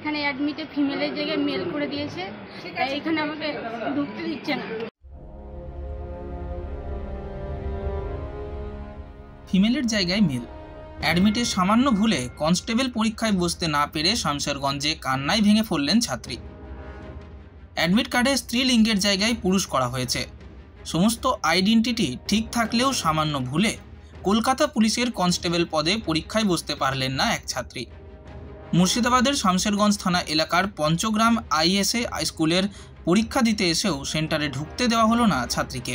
এখানে অ্যাডমিটে ফিমেলের জায়গায় মেল করে দিয়েছে। তাই এখানে আমাকে ঢুকতে দিচ্ছে না। ফিমেলের জায়গায় মেল অ্যাডমিটে সামান্য ভুলে কনস্টেবল পরীক্ষায় বসতে না পেরে শামশেরগঞ্জে কান্নায় ভেঙে পড়লেন ছাত্রী। অ্যাডমিট কার্ডে স্ত্রীলিঙ্গের জায়গায় পুরুষ করা হয়েছে। সমস্ত আইডেন্টিটি ঠিক থাকলেও সামান্য ভুলে কলকাতা পুলিশের কনস্টেবল পদে পরীক্ষায় বসতে পারলেন না এক ছাত্রী। মুর্শিদাবাদের শামশেরগঞ্জ থানা এলাকার পঞ্চগ্রাম আইএসএ স্কুলের পরীক্ষা দিতে এসেও সেন্টারে ঢুকতে দেওয়া হলো না ছাত্রীকে।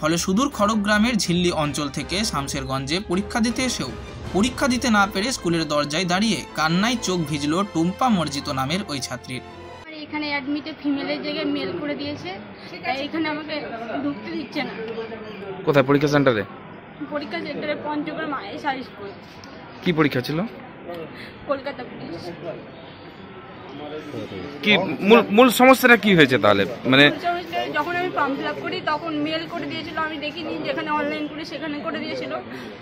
ফলে সুদূর খড়গগ্রামের ঝিল্লি অঞ্চল থেকে শামশেরগঞ্জে পরীক্ষা দিতে এসেও পরীক্ষা দিতে না পেরে স্কুলের দরজায় দাঁড়িয়ে কান্নায় চোখ ভিজল টুম্পা মর্জিত নামের ওই ছাত্রীর। এখানে অ্যাডমিটে ফিমেলের জায়গায় মেল করে দিয়েছে। তাই এখানে আমাকে ঢুকতে দিচ্ছে না। কোথায়? পরীক্ষা সেন্টারে পরীক্ষা সেন্টারে পঞ্চগ্রাম আইএস হাই স্কুল কি পরীক্ষা ছিল? কলকাতা পুলিশ। কি মূল মূল সমস্যাটা কি হয়েছে তাহলে? মানে যখন আমি ফর্ম ফিল আপ করি তখন মেল করে দিয়েছিল আমি দেখিনি যেখানে অনলাইন করি সেখানে করে দিয়েছিল।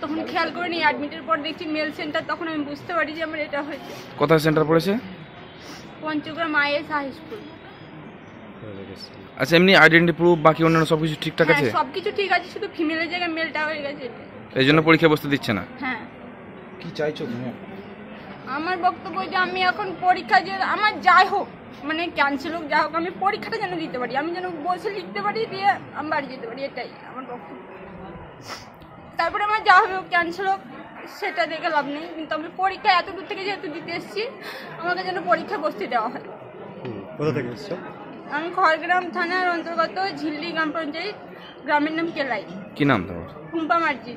তখন খেয়াল করে নিই অ্যাডমিটের পর দেখছি মেল সেন্টার তখন আমি বুঝতে পারি যে আমার এটা হয়েছে। কোথায় সেন্টার পড়েছে? Panchagram IS high school. আচ্ছা এমনি আইডেন্টি প্রুফ বাকি অন্যান্য সব কিছু ঠিকঠাক আছে? হ্যাঁ সবকিছু ঠিক আছে শুধু ফিমেলের জায়গায় মেলটা হয়ে গেছে। এই জন্য পরীক্ষা বসতে দিচ্ছে না? হ্যাঁ। কি চাইছো তুমি? আমার বক্তব্য যে আমি এখন পরীক্ষা যে আমার যাই হোক মানে ক্যান্সেল হোক যাই হোক আমি পরীক্ষাটা যেন দিতে পারি আমি যেন বসে লিখতে পারি দিয়ে আমি বাড়ি যেতে পারি এটাই আমার বক্তব্য। তারপরে আমার যা হবে ক্যান্সেল হোক সেটা দেখে লাভ নেই কিন্তু আমি পরীক্ষা এত দূর থেকে যেহেতু দিতে এসেছি আমাকে যেন পরীক্ষা বসতে দেওয়া হয়। কোথা থেকে এসছো? আমি খড়গ্রাম থানার অন্তর্গত ঝিল্লি গ্রাম পঞ্চায়েত গ্রামের নাম কেলাই। কি নাম তোমার? কুম্পা মার্জি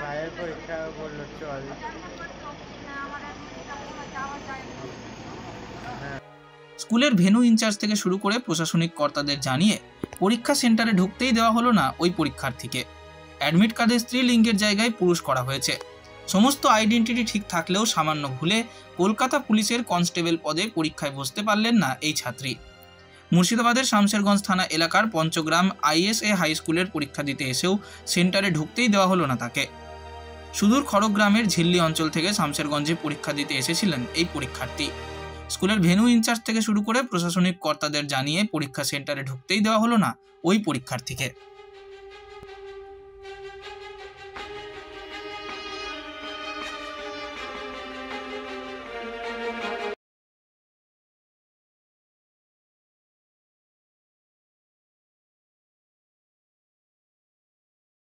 ভাইয়ের পরীক্ষা বলল চল স্কুলের ভেনু ইনচার্জ থেকে শুরু করে প্রশাসনিক কর্তাদের জানিয়ে পরীক্ষা সেন্টারে ঢুকতেই দেওয়া হলো না ওই পরীক্ষার্থীকে। অ্যাডমিট কার্ডে স্ত্রীলিঙ্গের জায়গায় পুরুষ করা হয়েছে। সমস্ত আইডেন্টিটি ঠিক থাকলেও সামান্য ভুলে কলকাতা পুলিশের কনস্টেবল পদে পরীক্ষায় বসতে পারলেন না এই ছাত্রী। মুর্শিদাবাদের শামশেরগঞ্জ থানা এলাকার পঞ্চগ্রাম আইএসএ হাই স্কুলের পরীক্ষা দিতে এসেও সেন্টারে ঢুকতেই দেওয়া হলো না তাকে। সুদূর খড়গ্রামের ঝিল্লি অঞ্চল থেকে শামশেরগঞ্জে পরীক্ষা দিতে এসেছিলেন এই পরীক্ষার্থী। স্কুলের ভেনু ইনচার্জ থেকে শুরু করে প্রশাসনিক কর্তাদের জানিয়ে পরীক্ষা সেন্টারে ঢুকতেই দেওয়া হলো না ওই পরীক্ষার্থীকে।